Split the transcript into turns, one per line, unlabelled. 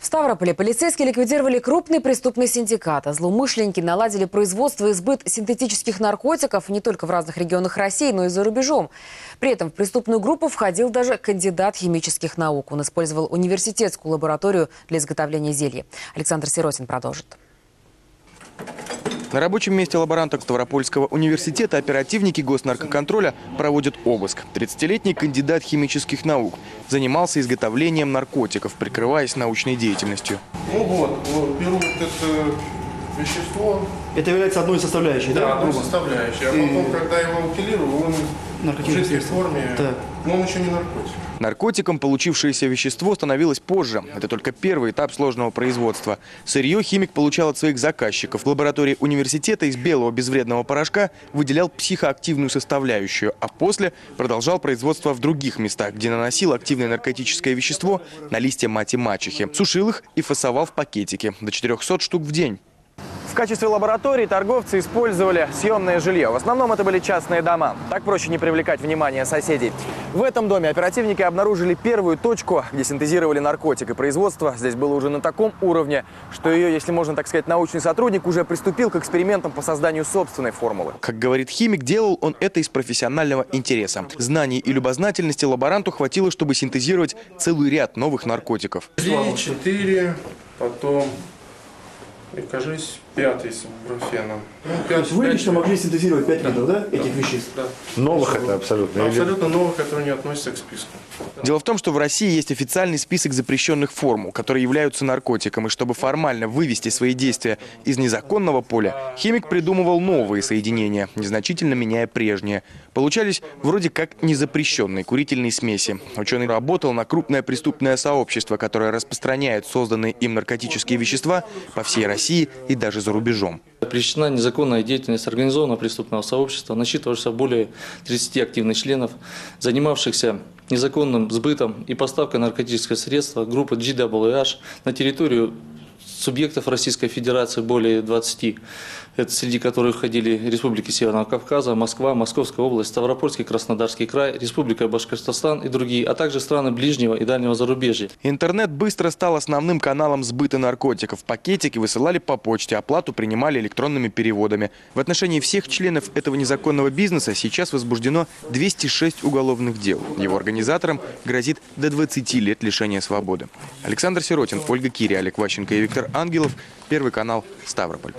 В Ставрополе полицейские ликвидировали крупный преступный синдикат. А Злоумышленники наладили производство и сбыт синтетических наркотиков не только в разных регионах России, но и за рубежом. При этом в преступную группу входил даже кандидат химических наук. Он использовал университетскую лабораторию для изготовления зелья. Александр Сиротин продолжит.
На рабочем месте лаборанток Ставропольского университета оперативники госнаркоконтроля проводят обыск. 30-летний кандидат химических наук занимался изготовлением наркотиков, прикрываясь научной деятельностью.
Ну вот, вот беру вот это вещество,
Это является одной из составляющих, да?
да, одной
грубо?
составляющей. А потом, когда его утилирую, он в жидкой форме,
Так.
но он еще не наркотик.
Наркотиком получившееся вещество становилось позже. Это только первый этап сложного производства. Сырье химик получал от своих заказчиков. В лаборатории университета из белого безвредного порошка выделял психоактивную составляющую, а после продолжал производство в других местах, где наносил активное наркотическое вещество на листья мати-мачехи. Сушил их и фасовал в пакетики. До 400 штук в день. В качестве лаборатории торговцы использовали съемное жилье. В основном это были частные дома. Так проще не привлекать внимание соседей. В этом доме оперативники обнаружили первую точку, где синтезировали наркотик. И производство здесь было уже на таком уровне, что ее, если можно так сказать, научный сотрудник уже приступил к экспериментам по созданию собственной формулы. Как говорит химик, делал он это из профессионального интереса. Знаний и любознательности лаборанту хватило, чтобы синтезировать целый ряд новых наркотиков.
Три, четыре, потом, и, кажись, пятый с бупрофеном. Ну,
вы
пять-
лично могли синтезировать 5 видов, да, этих веществ?
Да.
Новых это абсолютно. Или-
Абсолютно новых, которые не относятся к списку.
Дело в том, что в России есть официальный список запрещенных формул, которые являются наркотиком. И чтобы формально вывести свои действия из незаконного поля, химик придумывал новые соединения, незначительно меняя прежние. Получались вроде как незапрещенные курительные смеси. Ученый работал на крупное преступное сообщество, которое распространяет созданные им наркотические вещества по всей России и даже за рубежом.
Запрещена незаконная деятельность организованного преступного сообщества, насчитывавшегося более 30 активных членов, занимавшихся незаконным сбытом и поставкой наркотических средств группы GWH на территорию субъектов Российской Федерации более 20, это среди которых входили Республики Северного Кавказа, Москва, Московская область, Ставропольский, Краснодарский край, Республика Башкортостан и другие, а также страны ближнего и дальнего зарубежья.
Интернет быстро стал основным каналом сбыта наркотиков. Пакетики высылали по почте, оплату принимали электронными переводами. В отношении всех членов этого незаконного бизнеса сейчас возбуждено 206 уголовных дел. Его организаторам грозит до 20 лет лишения свободы. Александр Сиротин, Ольга Кири, Олег Ващенко и Виктор Ангелов. Первый канал Ставрополь.